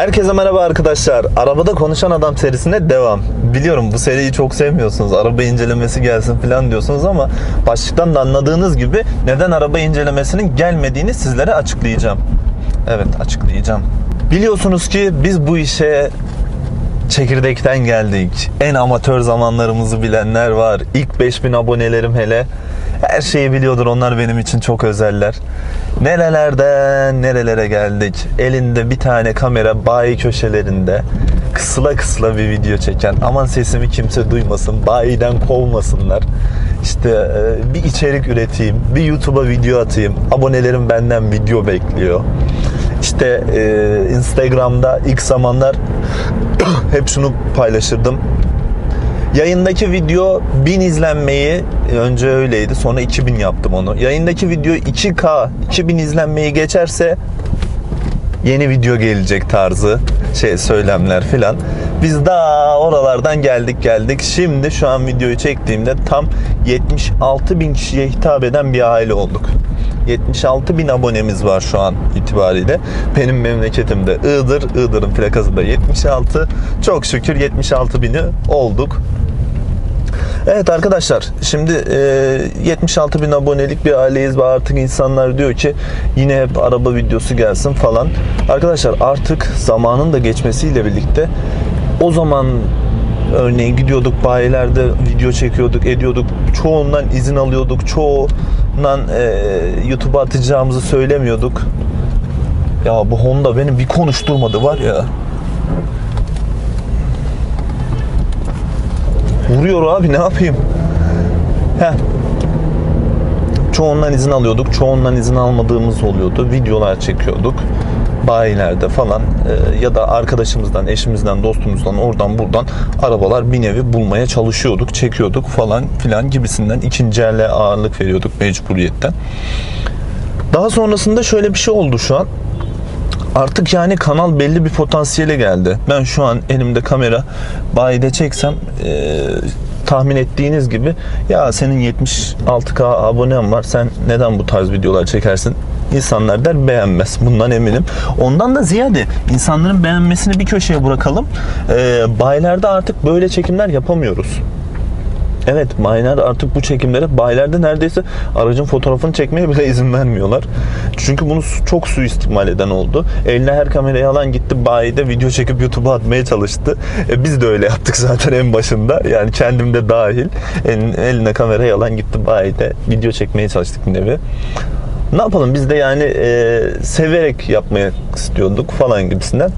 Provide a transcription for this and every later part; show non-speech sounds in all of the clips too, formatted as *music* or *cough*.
Herkese merhaba arkadaşlar. Arabada konuşan adam serisine devam. Biliyorum bu seriyi çok sevmiyorsunuz. Araba incelemesi gelsin falan diyorsunuz ama başlıktan da anladığınız gibi neden araba incelemesinin gelmediğini sizlere açıklayacağım. Evet açıklayacağım. Biliyorsunuz ki biz bu işe çekirdekten geldik. En amatör zamanlarımızı bilenler var. İlk 5000 abonelerim hele. Her şeyi biliyordur onlar benim için çok özeller. Nerelerden nerelere geldik. Elinde bir tane kamera bayi köşelerinde kısıla kısıla bir video çeken. Aman sesimi kimse duymasın. Bayiden kovmasınlar. İşte e, bir içerik üreteyim. Bir YouTube'a video atayım. Abonelerim benden video bekliyor. İşte e, Instagram'da ilk zamanlar *coughs* hep şunu paylaşırdım. Yayındaki video 1000 izlenmeyi önce öyleydi sonra 2000 yaptım onu. Yayındaki video 2K 2000 izlenmeyi geçerse yeni video gelecek tarzı şey söylemler filan. Biz daha oralardan geldik geldik. Şimdi şu an videoyu çektiğimde tam 76 bin kişiye hitap eden bir aile olduk. 76 bin abonemiz var şu an itibariyle. Benim memleketimde Iğdır. Iğdır'ın plakası da 76. Çok şükür 76 bini olduk. Evet arkadaşlar şimdi e, 76 bin abonelik bir aileyiz ve artık insanlar diyor ki yine hep araba videosu gelsin falan. Arkadaşlar artık zamanın da geçmesiyle birlikte o zaman örneğin gidiyorduk bayilerde video çekiyorduk ediyorduk çoğundan izin alıyorduk çoğundan e, YouTube'a atacağımızı söylemiyorduk. Ya bu Honda beni bir konuşturmadı var ya. Vuruyor abi ne yapayım? Heh. Çoğundan izin alıyorduk. Çoğundan izin almadığımız oluyordu. Videolar çekiyorduk. Bayilerde falan e, ya da arkadaşımızdan, eşimizden, dostumuzdan oradan buradan arabalar bir nevi bulmaya çalışıyorduk, çekiyorduk falan filan gibisinden ikinci ele ağırlık veriyorduk mecburiyetten. Daha sonrasında şöyle bir şey oldu şu an. Artık yani kanal belli bir potansiyele geldi. Ben şu an elimde kamera bayide çeksem e, tahmin ettiğiniz gibi ya senin 76k abonen var sen neden bu tarz videolar çekersin? İnsanlar der beğenmez. Bundan eminim. Ondan da ziyade insanların beğenmesini bir köşeye bırakalım. E, bayilerde artık böyle çekimler yapamıyoruz. Evet bayiler artık bu çekimlere bayilerde neredeyse aracın fotoğrafını çekmeye bile *laughs* izin vermiyorlar. Çünkü bunu çok suistimal eden oldu. Eline her kamerayı alan gitti bayide video çekip YouTube'a atmaya çalıştı. E, biz de öyle yaptık *laughs* zaten en başında. Yani kendim de dahil. El- eline kamerayı alan gitti bayide video çekmeye çalıştık bir nevi. Ne yapalım biz de yani e, severek yapmaya istiyorduk falan gibisinden.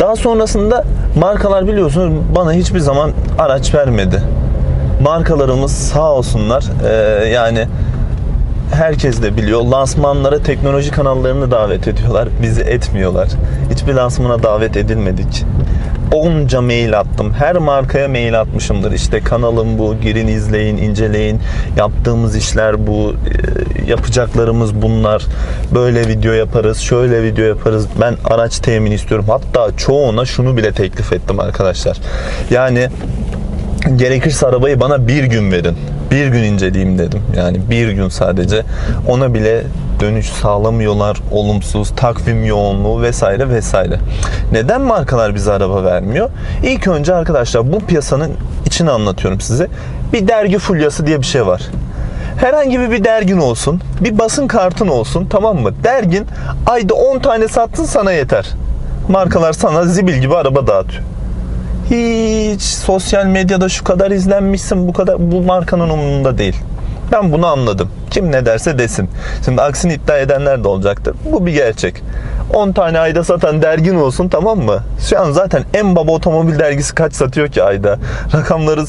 Daha sonrasında markalar biliyorsunuz bana hiçbir zaman araç vermedi. Markalarımız sağ olsunlar e, yani herkes de biliyor. Lansmanlara teknoloji kanallarını davet ediyorlar. Bizi etmiyorlar. Hiçbir lansmana davet edilmedik. Onca mail attım. Her markaya mail atmışımdır. İşte kanalım bu. Girin izleyin, inceleyin. Yaptığımız işler bu. e, Yapacaklarımız bunlar. Böyle video yaparız. Şöyle video yaparız. Ben araç temin istiyorum. Hatta çoğuna şunu bile teklif ettim arkadaşlar. Yani gerekirse arabayı bana bir gün verin. Bir gün inceleyeyim dedim. Yani bir gün sadece. Ona bile dönüş sağlamıyorlar. Olumsuz, takvim yoğunluğu vesaire vesaire. Neden markalar bize araba vermiyor? İlk önce arkadaşlar bu piyasanın içini anlatıyorum size. Bir dergi fulyası diye bir şey var. Herhangi bir dergin olsun, bir basın kartın olsun tamam mı? Dergin ayda 10 tane sattın sana yeter. Markalar sana zibil gibi araba dağıtıyor hiç sosyal medyada şu kadar izlenmişsin bu kadar bu markanın umurunda değil. Ben bunu anladım. Kim ne derse desin. Şimdi aksini iddia edenler de olacaktır. Bu bir gerçek. 10 tane ayda satan dergin olsun tamam mı? Şu an zaten en baba otomobil dergisi kaç satıyor ki ayda? Rakamları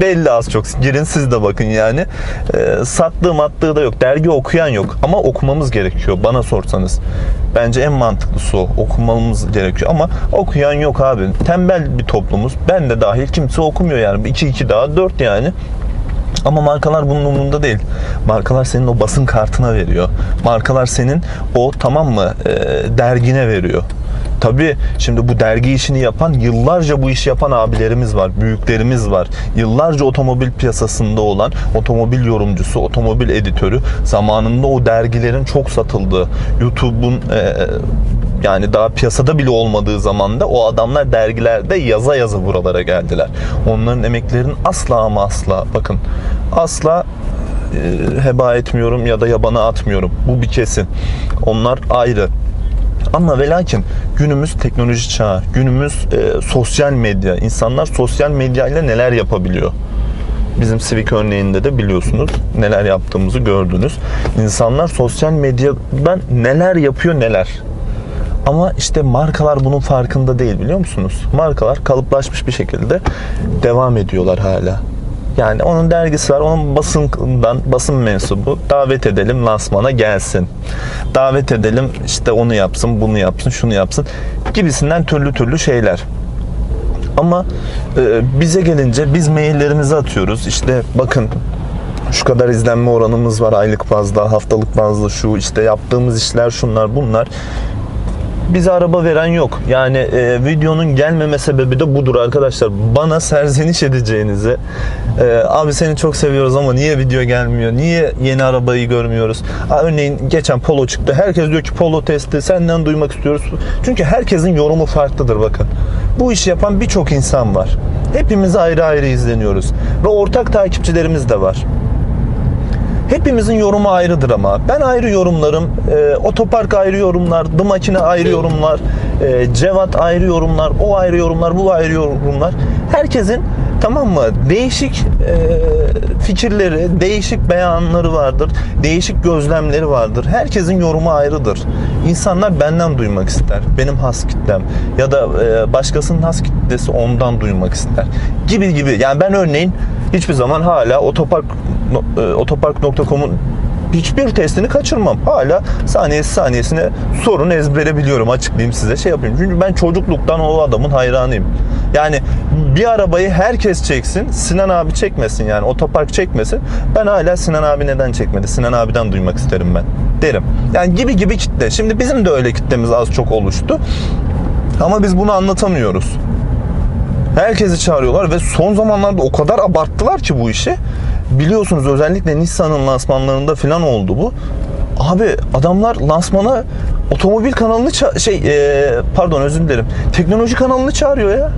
belli az çok. Girin siz de bakın yani. Ee, sattığı mattığı da yok. Dergi okuyan yok. Ama okumamız gerekiyor bana sorsanız. Bence en mantıklısı o. Okumamız gerekiyor ama okuyan yok abi. Tembel bir toplumuz. Ben de dahil kimse okumuyor yani. 2 2 daha 4 yani. Ama markalar bunun umurunda değil. Markalar senin o basın kartına veriyor. Markalar senin o tamam mı e, dergine veriyor. Tabii şimdi bu dergi işini yapan, yıllarca bu işi yapan abilerimiz var, büyüklerimiz var. Yıllarca otomobil piyasasında olan otomobil yorumcusu, otomobil editörü zamanında o dergilerin çok satıldığı, YouTube'un e, Yani daha piyasada bile olmadığı zamanda o adamlar dergilerde yaza yaza buralara geldiler. Onların emeklerinin asla ama asla bakın asla e, heba etmiyorum ya da yabana atmıyorum. Bu bir kesin. Onlar ayrı. Ama ve lakin günümüz teknoloji çağı, günümüz e, sosyal medya. İnsanlar sosyal medya ile neler yapabiliyor? Bizim Civic örneğinde de biliyorsunuz neler yaptığımızı gördünüz. İnsanlar sosyal medyadan neler yapıyor neler. Ama işte markalar bunun farkında değil biliyor musunuz? Markalar kalıplaşmış bir şekilde devam ediyorlar hala. Yani onun dergisi var, onun basından, basın mensubu davet edelim lansmana gelsin. Davet edelim işte onu yapsın, bunu yapsın, şunu yapsın gibisinden türlü türlü şeyler. Ama e, bize gelince biz maillerimizi atıyoruz. İşte bakın şu kadar izlenme oranımız var aylık bazda, haftalık bazda şu işte yaptığımız işler şunlar bunlar. Bize araba veren yok. Yani e, videonun gelmeme sebebi de budur arkadaşlar. Bana serzeniş edeceğinizi e, abi seni çok seviyoruz ama niye video gelmiyor? Niye yeni arabayı görmüyoruz? Ha, örneğin geçen Polo çıktı. Herkes diyor ki Polo testi senden duymak istiyoruz. Çünkü herkesin yorumu farklıdır bakın. Bu işi yapan birçok insan var. Hepimiz ayrı ayrı izleniyoruz. Ve ortak takipçilerimiz de var. Hepimizin yorumu ayrıdır ama. Ben ayrı yorumlarım. E, otopark ayrı yorumlar. The Makine ayrı yorumlar. E, Cevat ayrı yorumlar. O ayrı yorumlar. Bu ayrı yorumlar. Herkesin tamam mı? Değişik e, fikirleri, değişik beyanları vardır. Değişik gözlemleri vardır. Herkesin yorumu ayrıdır. İnsanlar benden duymak ister. Benim has kitlem. Ya da e, başkasının has kitlesi ondan duymak ister. Gibi gibi. Yani ben örneğin hiçbir zaman hala otopark e, otopark.com'un hiçbir testini kaçırmam. Hala saniyesi saniyesine sorun ezbere biliyorum. Açıklayayım size şey yapayım. Çünkü ben çocukluktan o adamın hayranıyım. Yani bir arabayı herkes çeksin. Sinan abi çekmesin yani. Otopark çekmesin. Ben hala Sinan abi neden çekmedi? Sinan abiden duymak isterim ben. Derim. Yani gibi gibi kitle. Şimdi bizim de öyle kitlemiz az çok oluştu. Ama biz bunu anlatamıyoruz. Herkesi çağırıyorlar ve son zamanlarda o kadar abarttılar ki bu işi. Biliyorsunuz özellikle Nissan'ın lansmanlarında falan oldu bu. Abi adamlar lansmana otomobil kanalını şey e, pardon özür dilerim. Teknoloji kanalını çağırıyor ya.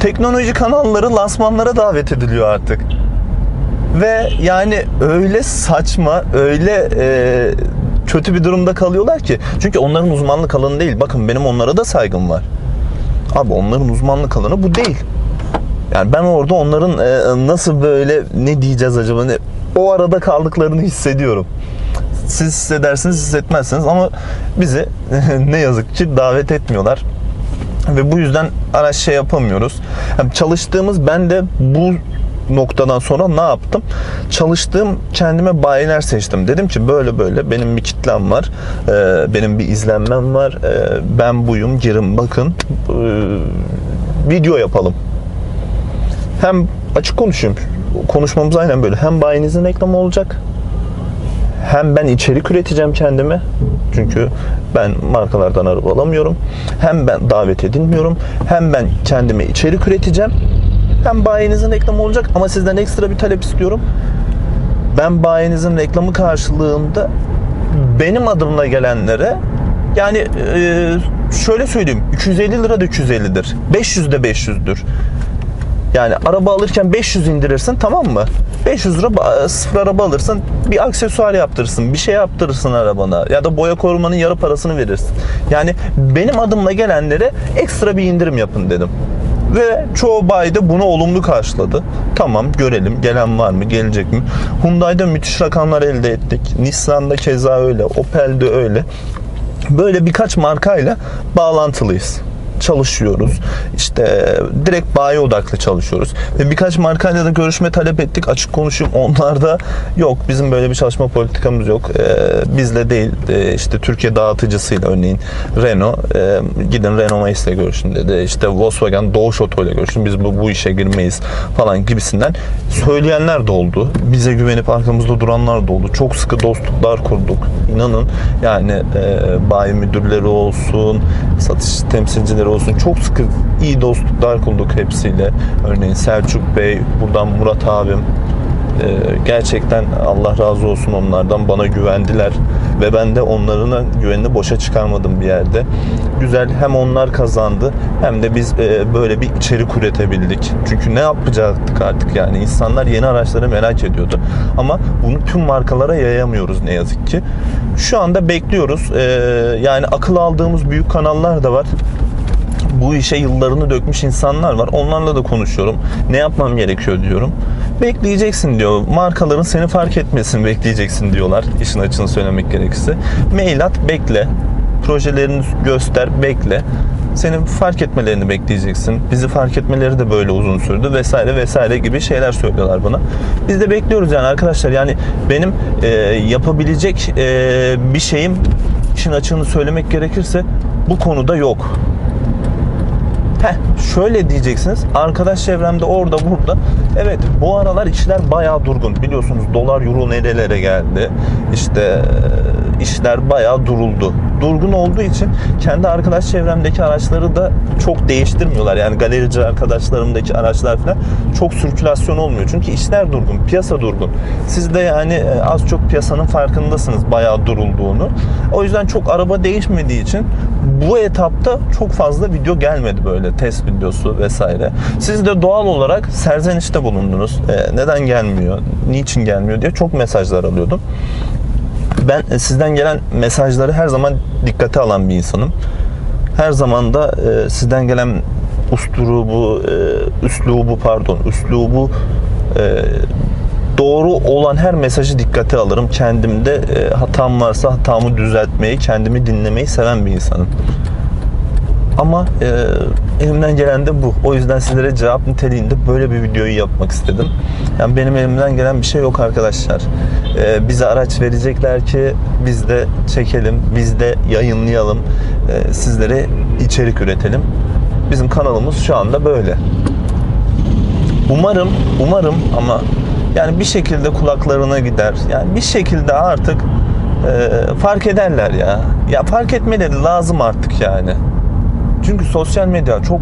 Teknoloji kanalları lansmanlara davet ediliyor artık. Ve yani öyle saçma, öyle e, kötü bir durumda kalıyorlar ki. Çünkü onların uzmanlık alanı değil. Bakın benim onlara da saygım var. Abi onların uzmanlık alanı bu değil. Yani ben orada onların e, nasıl böyle ne diyeceğiz acaba ne o arada kaldıklarını hissediyorum. Siz hissedersiniz hissetmezsiniz ama bizi *laughs* ne yazık ki davet etmiyorlar. Ve bu yüzden araç şey yapamıyoruz. Yani çalıştığımız ben de bu noktadan sonra ne yaptım? Çalıştığım kendime bayiler seçtim. Dedim ki böyle böyle benim bir kitlem var. Ee, benim bir izlenmem var. Ee, ben buyum. Girin bakın. Ee, video yapalım. Hem açık konuşayım. Konuşmamız aynen böyle. Hem bayinizin reklamı olacak. Hem ben içerik üreteceğim kendime. Çünkü ben markalardan araba alamıyorum. Hem ben davet edilmiyorum. Hem ben kendime içerik üreteceğim. Hem bayinizin reklamı olacak ama sizden ekstra bir talep istiyorum. Ben bayinizin reklamı karşılığında benim adımla gelenlere yani e, şöyle söyleyeyim 250 lira da 250'dir. 500 de 500'dür. Yani araba alırken 500 indirirsin tamam mı? 500 lira sıfır araba alırsın bir aksesuar yaptırırsın bir şey yaptırırsın arabana ya da boya korumanın yarı parasını verirsin. Yani benim adımla gelenlere ekstra bir indirim yapın dedim. Ve çoğu bayi de bunu olumlu karşıladı. Tamam görelim gelen var mı gelecek mi? Hyundai'de müthiş rakamlar elde ettik. Nissan'da keza öyle. Opel'de öyle. Böyle birkaç markayla bağlantılıyız çalışıyoruz. İşte direkt bayi odaklı çalışıyoruz. Ve birkaç markayla da görüşme talep ettik. Açık konuşayım onlar da yok bizim böyle bir çalışma politikamız yok. Ee, bizle değil e, işte Türkiye dağıtıcısıyla örneğin Renault e, gidin Renault Mais'le görüşün dedi. İşte Volkswagen Doğuş Oto ile görüşün. Biz bu, bu işe girmeyiz falan gibisinden söyleyenler de oldu. Bize güvenip arkamızda duranlar da oldu. Çok sıkı dostluklar kurduk. İnanın yani e, bayi müdürleri olsun, satış temsilcileri olsun çok sıkı iyi dostluklar kurduk hepsiyle. Örneğin Selçuk Bey, buradan Murat abim gerçekten Allah razı olsun onlardan bana güvendiler ve ben de onların güvenini boşa çıkarmadım bir yerde. Güzel hem onlar kazandı hem de biz e, böyle bir içerik üretebildik. Çünkü ne yapacaktık artık yani insanlar yeni araçları merak ediyordu. Ama bunu tüm markalara yayamıyoruz ne yazık ki. Şu anda bekliyoruz. E, yani akıl aldığımız büyük kanallar da var bu işe yıllarını dökmüş insanlar var. Onlarla da konuşuyorum. Ne yapmam gerekiyor diyorum. Bekleyeceksin diyor. Markaların seni fark etmesin bekleyeceksin diyorlar. İşin açığını söylemek gerekirse. Mail at bekle. Projelerini göster bekle. Senin fark etmelerini bekleyeceksin. Bizi fark etmeleri de böyle uzun sürdü vesaire vesaire gibi şeyler söylüyorlar bana. Biz de bekliyoruz yani arkadaşlar. Yani benim e, yapabilecek e, bir şeyim işin açığını söylemek gerekirse bu konuda yok. Heh, şöyle diyeceksiniz. Arkadaş çevremde orada burada. Evet bu aralar işler bayağı durgun. Biliyorsunuz dolar euro nerelere geldi. İşte işler bayağı duruldu. Durgun olduğu için kendi arkadaş çevremdeki araçları da çok değiştirmiyorlar. Yani galerici arkadaşlarımdaki araçlar falan çok sirkülasyon olmuyor. Çünkü işler durgun, piyasa durgun. Siz de yani e, az çok piyasanın farkındasınız bayağı durulduğunu. O yüzden çok araba değişmediği için bu etapta çok fazla video gelmedi böyle test videosu vesaire. Siz de doğal olarak serzenişte bulundunuz. E, neden gelmiyor, niçin gelmiyor diye çok mesajlar alıyordum. Ben e, sizden gelen mesajları her zaman dikkate alan bir insanım. Her zaman da e, sizden gelen usturubu, e, üslubu pardon, üslubu e, doğru olan her mesajı dikkate alırım. Kendimde e, hatam varsa hatamı düzeltmeyi, kendimi dinlemeyi seven bir insanım. Ama e, elimden gelen de bu. O yüzden sizlere cevap niteliğinde böyle bir videoyu yapmak istedim. Yani benim elimden gelen bir şey yok arkadaşlar. E, bize araç verecekler ki biz de çekelim, biz de yayınlayalım, e, sizlere içerik üretelim. Bizim kanalımız şu anda böyle. Umarım, umarım ama yani bir şekilde kulaklarına gider. Yani bir şekilde artık e, fark ederler ya. Ya fark etmeleri lazım artık yani. Çünkü sosyal medya çok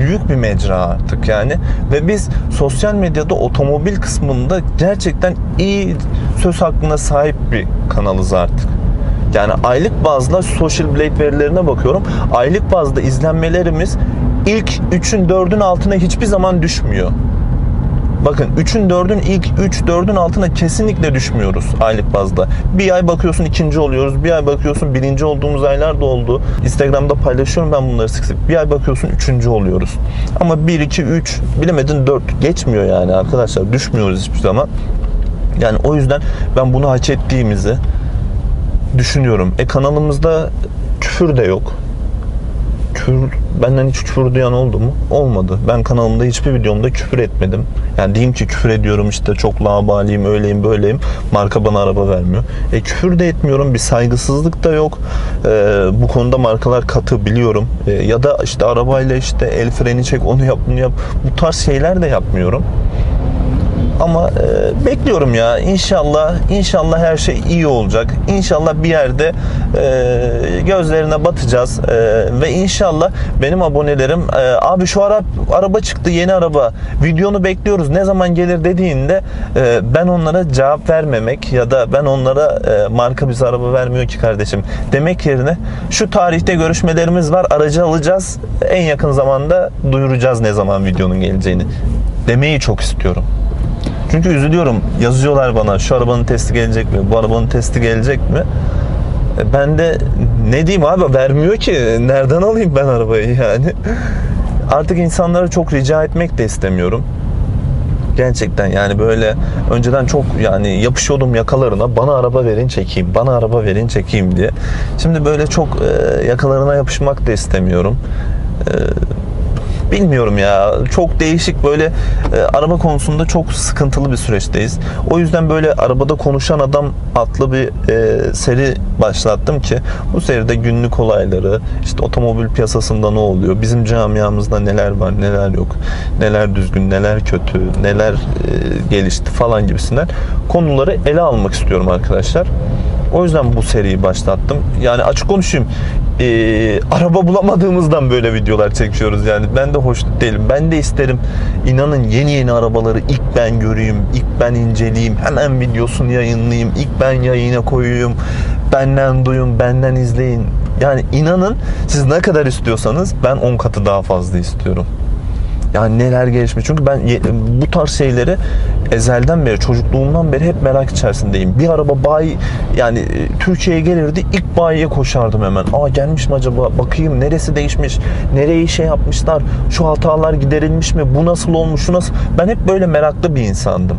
büyük bir mecra artık yani ve biz sosyal medyada otomobil kısmında gerçekten iyi söz hakkına sahip bir kanalız artık. Yani aylık bazda Social Blade verilerine bakıyorum. Aylık bazda izlenmelerimiz ilk 3'ün 4'ün altına hiçbir zaman düşmüyor. Bakın 3'ün 4'ün ilk 3 4'ün altına kesinlikle düşmüyoruz aylık bazda. Bir ay bakıyorsun ikinci oluyoruz. Bir ay bakıyorsun birinci olduğumuz aylar da oldu. Instagram'da paylaşıyorum ben bunları sık sık. Bir ay bakıyorsun üçüncü oluyoruz. Ama 1 2 3 bilemedin 4 geçmiyor yani arkadaşlar. Düşmüyoruz hiçbir zaman. Yani o yüzden ben bunu hak ettiğimizi düşünüyorum. E kanalımızda küfür de yok küfür benden hiç küfür duyan oldu mu? Olmadı. Ben kanalımda hiçbir videomda küfür etmedim. Yani diyeyim ki küfür ediyorum işte çok labaliyim, öyleyim, böyleyim. Marka bana araba vermiyor. E küfür de etmiyorum. Bir saygısızlık da yok. E, bu konuda markalar katı biliyorum. E, ya da işte arabayla işte el freni çek, onu yap, bunu yap. Bu tarz şeyler de yapmıyorum. Ama e, bekliyorum ya. İnşallah inşallah her şey iyi olacak. İnşallah bir yerde e, gözlerine batacağız e, ve inşallah benim abonelerim e, abi şu ara araba çıktı yeni araba. Videonu bekliyoruz. Ne zaman gelir dediğinde e, ben onlara cevap vermemek ya da ben onlara e, marka bize araba vermiyor ki kardeşim demek yerine şu tarihte görüşmelerimiz var. Aracı alacağız. En yakın zamanda duyuracağız ne zaman videonun geleceğini demeyi çok istiyorum. Çünkü üzülüyorum. Yazıyorlar bana şu arabanın testi gelecek mi? Bu arabanın testi gelecek mi? E, Ben de ne diyeyim abi vermiyor ki. Nereden alayım ben arabayı yani? Artık insanlara çok rica etmek de istemiyorum. Gerçekten yani böyle önceden çok yani yapışıyordum yakalarına bana araba verin çekeyim bana araba verin çekeyim diye. Şimdi böyle çok e, yakalarına yapışmak da istemiyorum. Bilmiyorum ya çok değişik böyle e, araba konusunda çok sıkıntılı bir süreçteyiz. O yüzden böyle arabada konuşan adam adlı bir e, seri başlattım ki bu seride günlük olayları işte otomobil piyasasında ne oluyor bizim camiamızda neler var neler yok neler düzgün neler kötü neler e, gelişti falan gibisinden konuları ele almak istiyorum arkadaşlar. O yüzden bu seriyi başlattım. Yani açık konuşayım. ee, araba bulamadığımızdan böyle videolar çekiyoruz yani. Ben de hoşnut değilim. Ben de isterim. İnanın yeni yeni arabaları ilk ben göreyim, ilk ben inceleyeyim, hemen videosunu yayınlayayım, ilk ben yayına koyayım. Benden duyun, benden izleyin. Yani inanın siz ne kadar istiyorsanız ben 10 katı daha fazla istiyorum. Yani neler gelişmiş. Çünkü ben bu tarz şeyleri ezelden beri, çocukluğumdan beri hep merak içerisindeyim. Bir araba bayi yani e, Türkiye'ye gelirdi ilk bayiye koşardım hemen. Aa gelmiş mi acaba? Bakayım neresi değişmiş? Nereyi şey yapmışlar? Şu hatalar giderilmiş mi? Bu nasıl olmuş? Şu nasıl? Ben hep böyle meraklı bir insandım.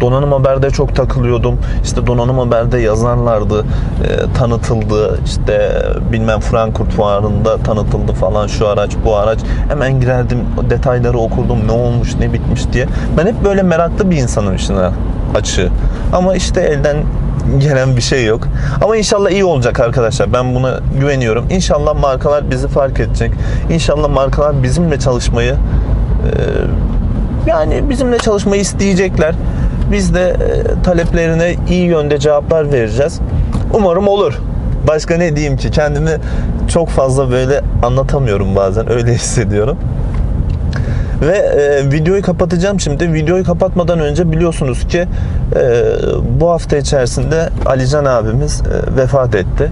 Donanım Haber'de çok takılıyordum. İşte Donanım Haber'de yazarlardı, e, tanıtıldı. İşte bilmem Frankfurt Fuarı'nda tanıtıldı falan şu araç, bu araç. Hemen girerdim, detayları okurdum. Ne olmuş, ne bitmiş diye. Ben hep böyle meraklı bir insanım işine açığı. Ama işte elden gelen bir şey yok. Ama inşallah iyi olacak arkadaşlar. Ben buna güveniyorum. İnşallah markalar bizi fark edecek. İnşallah markalar bizimle çalışmayı e, yani bizimle çalışmayı isteyecekler. Biz de e, taleplerine iyi yönde cevaplar vereceğiz. Umarım olur. Başka ne diyeyim ki? Kendimi çok fazla böyle anlatamıyorum bazen. Öyle *laughs* hissediyorum. Ve e, videoyu kapatacağım şimdi. Videoyu kapatmadan önce biliyorsunuz ki e, bu hafta içerisinde Alican abimiz e, vefat etti.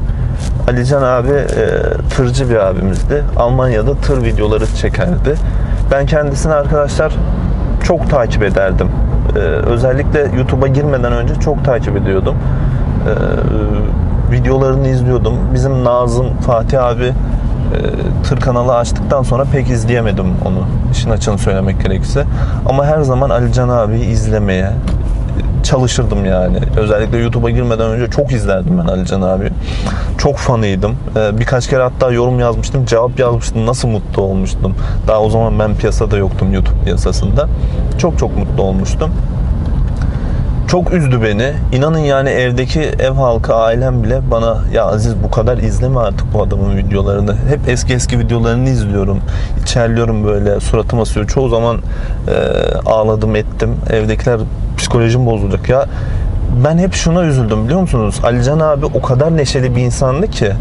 Alican abi e, tırcı bir abimizdi. Almanya'da tır videoları çekerdi. Ben kendisini arkadaşlar çok takip ederdim. E, özellikle YouTube'a girmeden önce çok takip ediyordum. E, videolarını izliyordum. Bizim Nazım Fatih abi e, tır kanalı açtıktan sonra pek izleyemedim onu. İşin açığını söylemek gerekirse. Ama her zaman Alican abi izlemeye çalışırdım yani. Özellikle YouTube'a girmeden önce çok izlerdim ben Alican abi. Çok fanıydım. Ee, birkaç kere hatta yorum yazmıştım, cevap yazmıştım. Nasıl mutlu olmuştum. Daha o zaman ben piyasada yoktum YouTube piyasasında. Çok çok mutlu olmuştum. Çok üzdü beni. İnanın yani evdeki ev halkı, ailem bile bana ya Aziz bu kadar izleme artık bu adamın videolarını. Hep eski eski videolarını izliyorum. İçerliyorum böyle suratım asıyor. Çoğu zaman e, ağladım ettim. Evdekiler psikolojim bozulacak ya. Ben hep şuna üzüldüm biliyor musunuz? Alican abi o kadar neşeli bir insandı ki.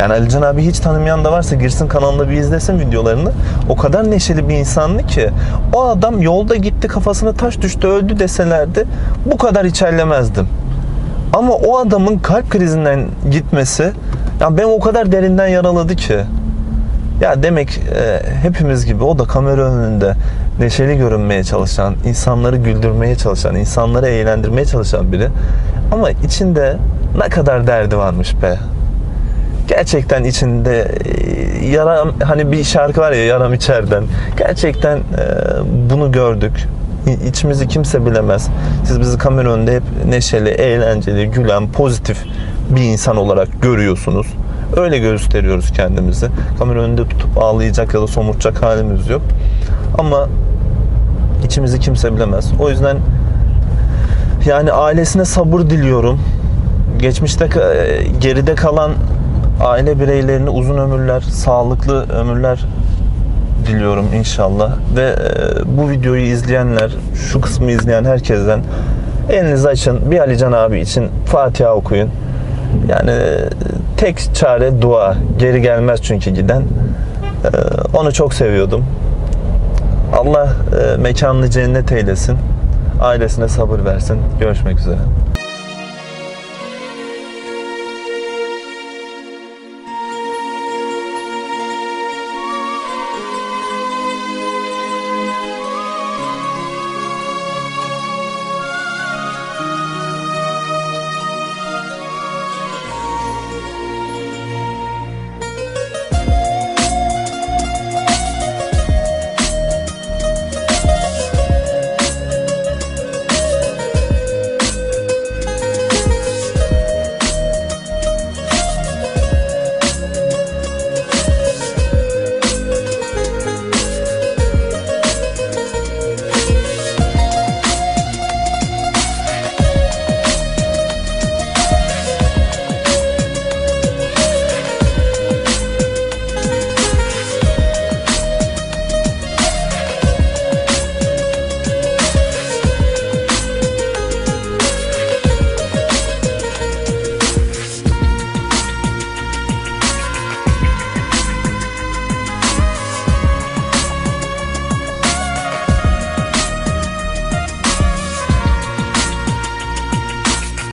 Yani Alican abi hiç tanımayan da varsa girsin kanalında bir izlesin videolarını. O kadar neşeli bir insandı ki. O adam yolda gitti kafasına taş düştü öldü deselerdi bu kadar içerlemezdim. Ama o adamın kalp krizinden gitmesi ya ben o kadar derinden yaraladı ki. Ya demek e, hepimiz gibi o da kamera önünde neşeli görünmeye çalışan, insanları güldürmeye çalışan, insanları eğlendirmeye çalışan biri. Ama içinde ne kadar derdi varmış be gerçekten içinde e, yaram hani bir şarkı var ya yaram içeriden. Gerçekten e, bunu gördük. İçimizi kimse bilemez. Siz bizi kamera önünde hep neşeli, eğlenceli, gülen, pozitif bir insan olarak görüyorsunuz. Öyle gösteriyoruz kendimizi. Kamera önünde tutup ağlayacak ya da somurtacak halimiz yok. Ama içimizi kimse bilemez. O yüzden yani ailesine sabır diliyorum. Geçmişte geride kalan aile bireylerine uzun ömürler, sağlıklı ömürler diliyorum inşallah. Ve e, bu videoyu izleyenler, şu kısmı izleyen herkesten elinizi açın. Bir Alican abi için Fatiha okuyun. Yani e, tek çare dua. Geri gelmez çünkü giden. E, Onu çok seviyordum. Allah e, mekanını cennet eylesin. Ailesine sabır versin. Görüşmek üzere.